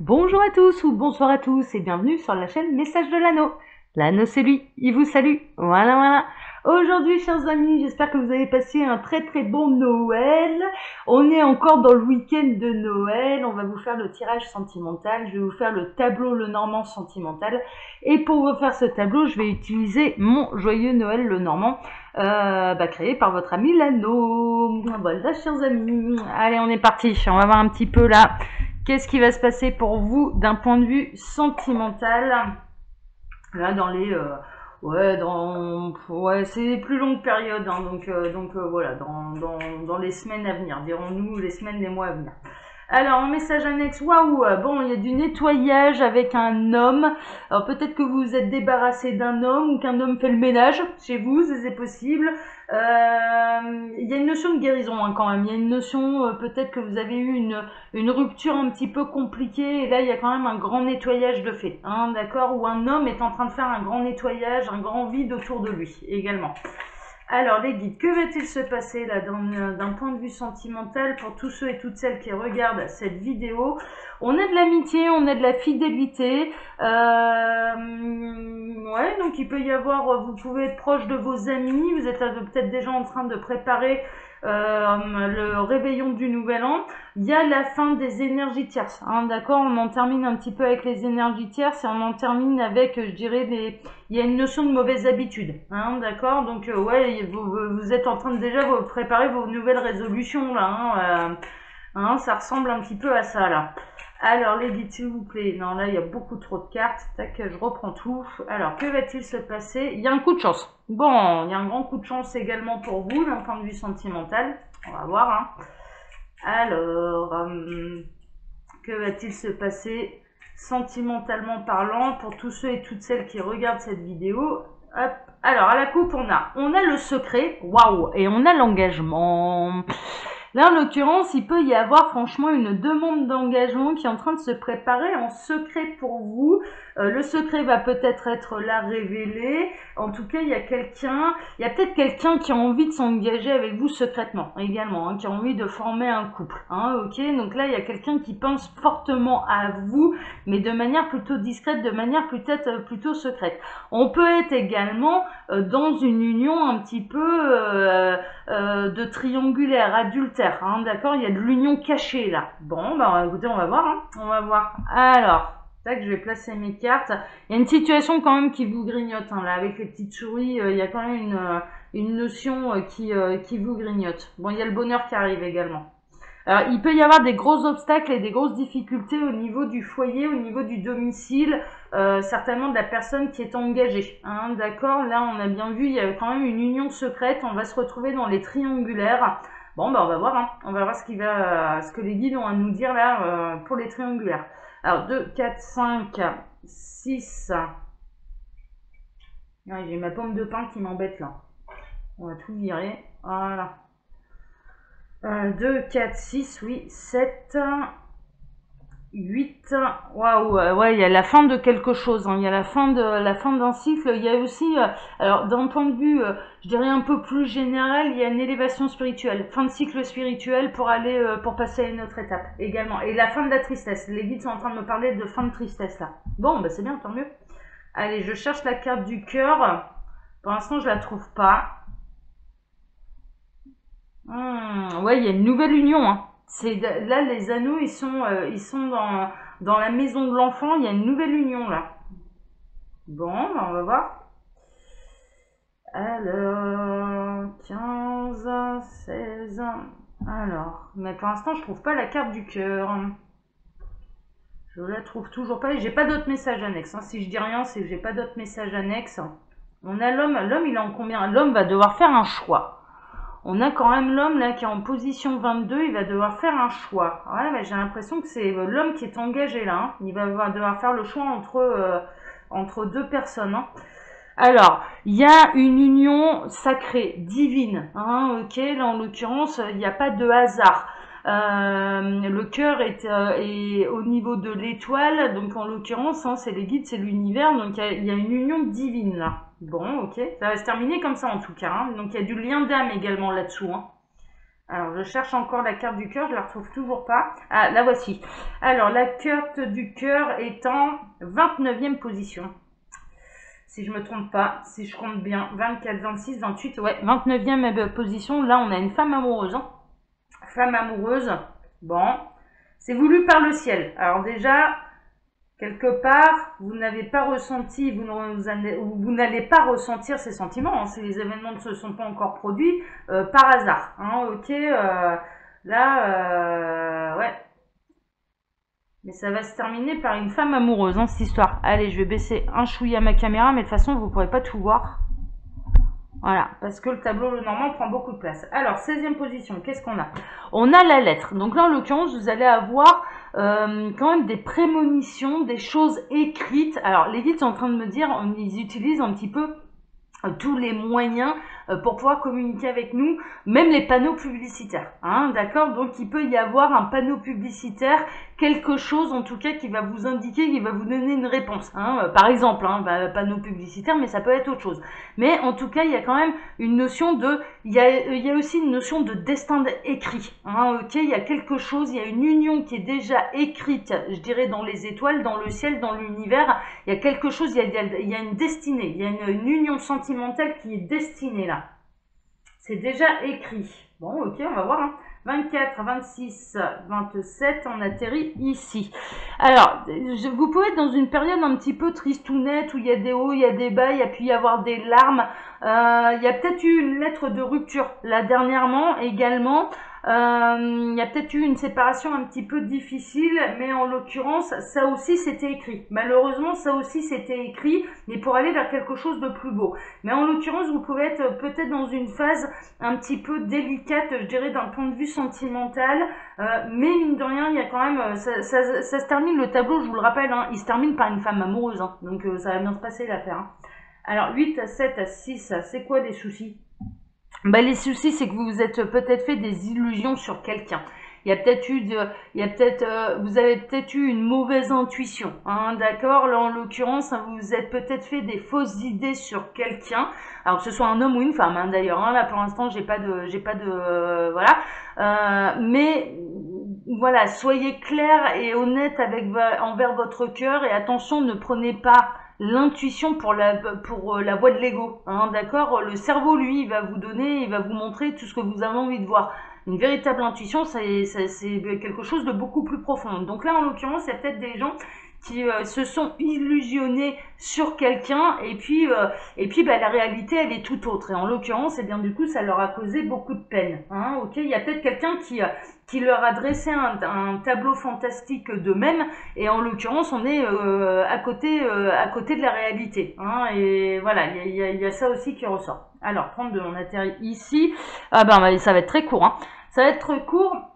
Bonjour à tous ou bonsoir à tous et bienvenue sur la chaîne Message de l'Anneau. L'anneau c'est lui, il vous salue. Voilà, voilà. Aujourd'hui, chers amis, j'espère que vous avez passé un très très bon Noël. On est encore dans le week-end de Noël. On va vous faire le tirage sentimental. Je vais vous faire le tableau Le Normand sentimental. Et pour vous faire ce tableau, je vais utiliser mon joyeux Noël Le Normand, euh, bah, créé par votre ami Lano. Voilà, chers amis. Allez, on est parti. On va voir un petit peu là. Qu'est-ce qui va se passer pour vous d'un point de vue sentimental Là, dans les... Euh, Ouais, dans ouais, c'est les plus longues périodes, hein, donc euh, donc euh, voilà, dans, dans, dans les semaines à venir, dirons-nous les semaines, les mois à venir. Alors, un message annexe, waouh, bon, il y a du nettoyage avec un homme. Alors, peut-être que vous vous êtes débarrassé d'un homme ou qu'un homme fait le ménage chez vous, c'est possible. Euh, il y a une notion de guérison hein, quand même. Il y a une notion, euh, peut-être que vous avez eu une, rupture un petit peu compliquée et là, il y a quand même un grand nettoyage de fait. Hein, D'accord Où un homme est en train de faire un grand nettoyage, un grand vide autour de lui également. Alors les guides, que va-t-il se passer là d'un point de vue sentimental pour tous ceux et toutes celles qui regardent cette vidéo? On a de l'amitié, on a de la fidélité. Euh, ouais, donc il peut y avoir, vous pouvez être proche de vos amis, vous êtes peut-être déjà en train de préparer euh, le réveillon du nouvel an, il y a la fin des énergies tierces. Hein, D'accord On en termine un petit peu avec les énergies tierces et on en termine avec, je dirais, il y a une notion de mauvaise habitude. Hein, D'accord Donc, euh, ouais, vous, êtes en train de déjà préparer vos nouvelles résolutions là. Hein, euh, hein, ça ressemble un petit peu à ça là. Alors, les guides, s'il vous plaît. Non, là, il y a beaucoup trop de cartes. Tac, je reprends tout. Alors, que va-t-il se passer? Il y a un coup de chance. Bon, il y a un grand coup de chance également pour vous, d'un point de vue sentimental. On va voir. Hein. Alors, euh, que va-t-il se passer? Sentimentalement parlant pour tous ceux et toutes celles qui regardent cette vidéo. Alors, à la coupe, on a, on a le secret, waouh, et on a l'engagement. Là, en l'occurrence, il peut y avoir franchement une demande d'engagement qui est en train de se préparer en secret pour vous. Euh, le secret va peut-être être là révélé. En tout cas, il y a quelqu'un, il y a peut-être quelqu'un qui a envie de s'engager avec vous secrètement également, hein, qui a envie de former un couple. Hein, ok, donc là, il y a quelqu'un qui pense fortement à vous, mais de manière plutôt discrète, de manière peut-être euh, plutôt secrète. On peut être également euh, dans une union un petit peu de triangulaire, adultère. Hein, D'accord Il y a de l'union cachée là. Bon, bah écoutez, on va voir. Hein, on va voir. Alors. Tac, je vais placer mes cartes. Il y a une situation quand même qui vous grignote. Hein, là, avec les petites souris, euh, il y a quand même une, euh, une notion euh, qui, qui vous grignote. Bon, il y a le bonheur qui arrive également. Alors, il peut y avoir des gros obstacles et des grosses difficultés au niveau du foyer, au niveau du domicile, certainement de la personne qui est engagée. D'accord Là, on a bien vu, il y a quand même une union secrète. On va se retrouver dans les triangulaires. Bon, ben, on va voir. Hein. On va voir ce, qui va, ce que les guides ont à nous dire là pour les triangulaires. Alors 2, 4, 5, 6. J'ai ma pomme de pain qui m'embête là. On va tout virer. Voilà. 2, 4, 6, oui, 7, 8, waouh, ouais, il y a la fin de quelque chose, hein. il y a la fin de la fin d'un cycle, il y a aussi, euh, alors d'un point de vue, euh, je dirais un peu plus général, il y a une élévation spirituelle, fin de cycle spirituel pour aller, euh, pour passer à une autre étape également, et la fin de la tristesse, les guides sont en train de me parler de fin de tristesse là. Bon, bah c'est bien, tant mieux. Allez, je cherche la carte du cœur, pour l'instant je la trouve pas. Hmm, ouais, il y a une nouvelle union, hein. Là les anneaux ils sont euh, dans la maison de l'enfant, il y a une nouvelle union là. Bon, ben, on va voir. Alors 15 16 alors, mais pour l'instant, je trouve pas la carte du cœur. Je la trouve toujours pas j'ai pas d'autres messages annexes. Hein. Si je dis rien, c'est que j'ai pas d'autres messages annexes. On a l'homme, l'homme il est en combien? L'homme va devoir faire un choix on a quand même l'homme là qui est en position 22, il va devoir faire un choix. Ouais, j'ai l'impression que c'est euh, l'homme qui est engagé là. Hein. Il va devoir faire le choix entre, euh, entre deux personnes. Hein. Alors, il y a une union sacrée, divine. Hein, ok, là en l'occurrence, il n'y a pas de hasard. Euh, le cœur est, est, au niveau de l'étoile, donc en l'occurrence, hein, c'est les guides, c'est l'univers, donc il y, a une union divine là. Bon, ok, ça va se terminer comme ça en tout cas. Hein. Donc il y a du lien d'âme également là-dessous. Hein. Alors, je cherche encore la carte du cœur, je la retrouve toujours pas. Ah, la voici. Alors, la carte du cœur est en 29e position. Si je me trompe pas, si je compte bien, 24, 26, 28, ouais, 29e position. Là, on a une femme amoureuse. Hein. Femme amoureuse, bon, c'est voulu par le ciel. Alors déjà, quelque part, vous n'avez pas ressenti, vous n'allez pas ressentir ces sentiments, hein, si les événements ne se sont pas encore produits, euh, par hasard. Hein, ok, euh, là, euh, ouais. Mais ça va se terminer par une femme amoureuse, hein, cette histoire. Allez, je vais baisser un chouïa ma caméra, mais de toute façon, vous ne pourrez pas tout voir. Voilà, parce que le tableau le normal prend beaucoup de place. Alors, 16e position, qu'est-ce qu'on a? On a la lettre. Donc là, en l'occurrence, vous allez avoir euh, quand même des prémonitions, des choses écrites. Alors, les guides sont en train de me dire, ils utilisent un petit peu euh, tous les moyens pour pouvoir communiquer avec nous, même les panneaux publicitaires. Hein, D'accord? Donc il peut y avoir un panneau publicitaire, quelque chose en tout cas qui va vous indiquer, qui va vous donner une réponse. Hein. Euh, par exemple, hein, bah, panneau publicitaire, mais ça peut être autre chose. Mais en tout cas, il y a quand même une notion de... Il y a, aussi une notion de destin écrit. Hein, ok, il y a quelque chose, il y a une union qui est déjà écrite, je dirais, dans les étoiles, dans le ciel, dans l'univers. Il y a quelque chose, il y a, il y a une destinée, il y a une, une union sentimentale qui est destinée là. C'est déjà écrit. Bon, ok, on va voir. 24, 26, 27, on atterrit ici. Alors, vous pouvez être dans une période un petit peu tristounette où il y a des hauts, il y a des bas, il y a pu y avoir des larmes. Euh, il y a peut-être eu une lettre de rupture là dernièrement également. Euh, il y a peut-être eu une séparation un petit peu difficile, mais en l'occurrence, ça aussi c'était écrit. Malheureusement, ça aussi c'était écrit, mais pour aller vers quelque chose de plus beau. Mais en l'occurrence, vous pouvez être peut-être dans une phase un petit peu délicate, je dirais, d'un point de vue sentimental. Euh, mais mine de rien, il y a quand même, euh, ça, se termine le tableau, je vous le rappelle, hein, il se termine par une femme amoureuse, hein, donc ça va bien se passer l'affaire. Hein. Alors 8 à 7 à 6, c'est quoi les soucis? Bah, les soucis, c'est que vous vous êtes peut-être fait des illusions sur quelqu'un. Il y a peut-être eu de, il y a peut-être, euh, vous avez peut-être eu une mauvaise intuition, hein, d'accord? Là, en l'occurrence, hein, vous vous êtes peut-être fait des fausses idées sur quelqu'un. Alors que ce soit un homme ou une femme, hein, d'ailleurs. Hein, là, pour l'instant, j'ai pas de, j'ai pas de, euh, voilà. Euh, mais voilà, soyez clair et honnête avec envers votre cœur et attention, ne prenez pas l'intuition pour la pour euh, la voie de l'ego hein, d'accord? Le cerveau lui il va vous donner il va vous montrer tout ce que vous avez envie de voir. Une véritable intuition c'est c'est quelque chose de beaucoup plus profond. Donc là en l'occurrence il y a peut-être des gens qui euh, se sont illusionnés sur quelqu'un. Et puis euh, et puis bah, la réalité elle est tout autre. Et en l'occurrence et eh bien du coup ça leur a causé beaucoup de peine hein, ok? Il y a peut-être quelqu'un qui euh, qui leur a dressé un, tableau fantastique d'eux-mêmes. Et en l'occurrence on est à côté à côté de la réalité hein, et voilà il y a, ça aussi qui ressort. Alors 32 on atterrit ici. Ah ben ça va être très court hein. ça va être court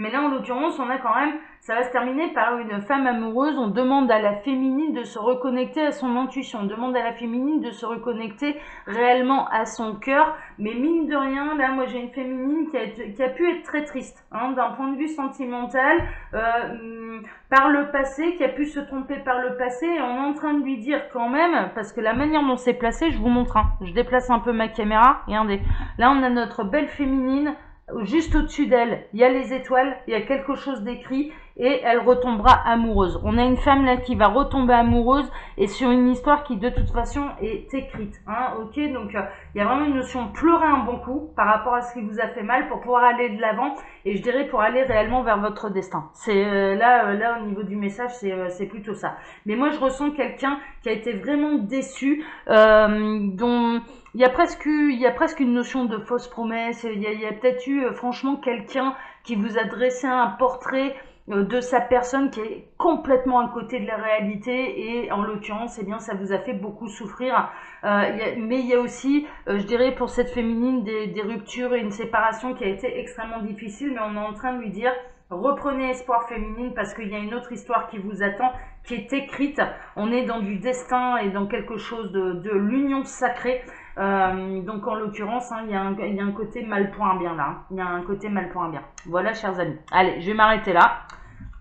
mais là en l'occurrence on a quand même ça va se terminer par une femme amoureuse. On demande à la féminine de se reconnecter à son intuition. On demande à la féminine de se reconnecter réellement à son cœur. Mais mine de rien, là, moi, j'ai une féminine qui a, pu être très triste, hein, d'un point de vue sentimental, euh, par le passé, qui a pu se tromper par le passé. Et on est en train de lui dire quand même, parce que la manière dont c'est placé, je vous montre. Hein, je déplace un peu ma caméra. Regardez. Là, on a notre belle féminine juste au-dessus d'elle, il y a les étoiles, il y a quelque chose d'écrit et elle retombera amoureuse. On a une femme là qui va retomber amoureuse et sur une histoire qui de toute façon est écrite. Hein, ok, donc euh, il y a vraiment une notion de pleurer un bon coup par rapport à ce qui vous a fait mal pour pouvoir aller de l'avant et je dirais pour aller réellement vers votre destin. C'est euh, là, euh, là au niveau du message, c'est plutôt ça. Mais moi je ressens quelqu'un qui a été vraiment déçu, dont il y a presque il y a presque une notion de fausse promesse. Il y a, a peut-être eu franchement quelqu'un qui vous a dressé un portrait euh, de sa personne qui est complètement à côté de la réalité et en l'occurrence eh bien ça vous a fait beaucoup souffrir. Euh, mais il y a aussi euh, je dirais pour cette féminine des, ruptures et une séparation qui a été extrêmement difficile mais on est en train de lui dire reprenez espoir féminine parce qu'il y a une autre histoire qui vous attend qui est écrite. On est dans du destin et dans quelque chose de l'union sacrée euh, donc en l'occurrence, hein, il, y a un côté mal pour un bien là. Hein. Il y a un côté mal pour un bien. Voilà, chers amis. Allez, je vais m'arrêter là.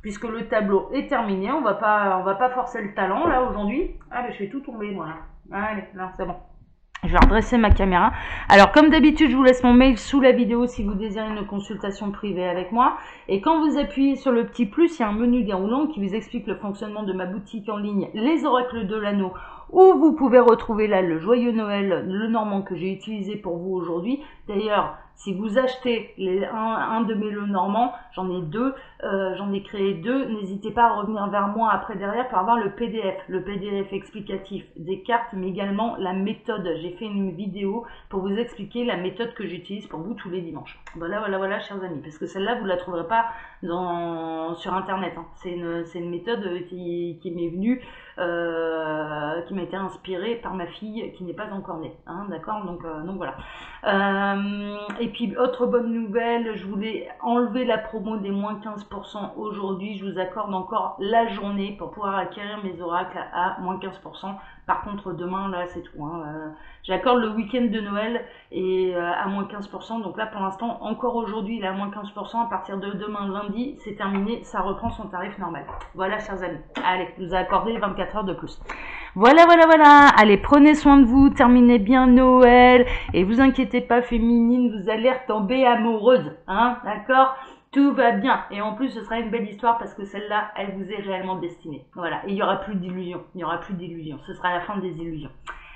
Puisque le tableau est terminé, on va pas, on va pas forcer le talent là aujourd'hui. Allez, je fais tout tomber moi. Allez, là c'est bon. Je vais redresser ma caméra. Alors, comme d'habitude, je vous laisse mon mail sous la vidéo si vous désirez une consultation privée avec moi. Et quand vous appuyez sur le petit plus, il y a un menu déroulant qui vous explique le fonctionnement de ma boutique en ligne, les oracles de l'anneau, où vous pouvez retrouver là le joyeux Noël, le normand que j'ai utilisé pour vous aujourd'hui. D'ailleurs, si vous achetez les, un, de mes le Normand, j'en ai deux, euh, j'en ai créé deux, n'hésitez pas à revenir vers moi après derrière pour avoir le PDF, le PDF explicatif des cartes, mais également la méthode. J'ai fait une vidéo pour vous expliquer la méthode que j'utilise pour vous tous les dimanches. Voilà, voilà, voilà, chers amis, parce que celle-là, vous la trouverez pas dans, sur Internet. Hein. C'est une, une, méthode qui, qui m'est venue, euh, qui m'a été inspirée par ma fille qui n'est pas encore née. Hein, D'accord? Donc, euh, donc voilà. Euh, et puis, autre bonne nouvelle, je voulais enlever la promo des moins 15% aujourd'hui. Je vous accorde encore la journée pour pouvoir acquérir mes oracles à moins 15%. Par contre, demain, là, c'est tout. Hein. J'accorde le week-end de Noël et à moins 15%. Donc là, pour l'instant, encore aujourd'hui, il est à moins 15%. À partir de demain, lundi, c'est terminé. Ça reprend son tarif normal. Voilà, chers amis. Allez, je vous ai accordé 24 heures de plus. Voilà, voilà, voilà. Allez, prenez soin de vous. Terminez bien Noël. Et vous inquiétez pas, féminine, vous allez retomber amoureuse. Hein, d'accord? Tout va bien. Et en plus, ce sera une belle histoire parce que celle-là, elle vous est réellement destinée. Voilà. Et il n'y aura plus d'illusions. Il n'y aura plus d'illusions. Ce sera la fin des illusions.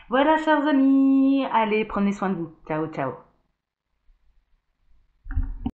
Voilà, chers amis. Allez, prenez soin de vous. Ciao, ciao.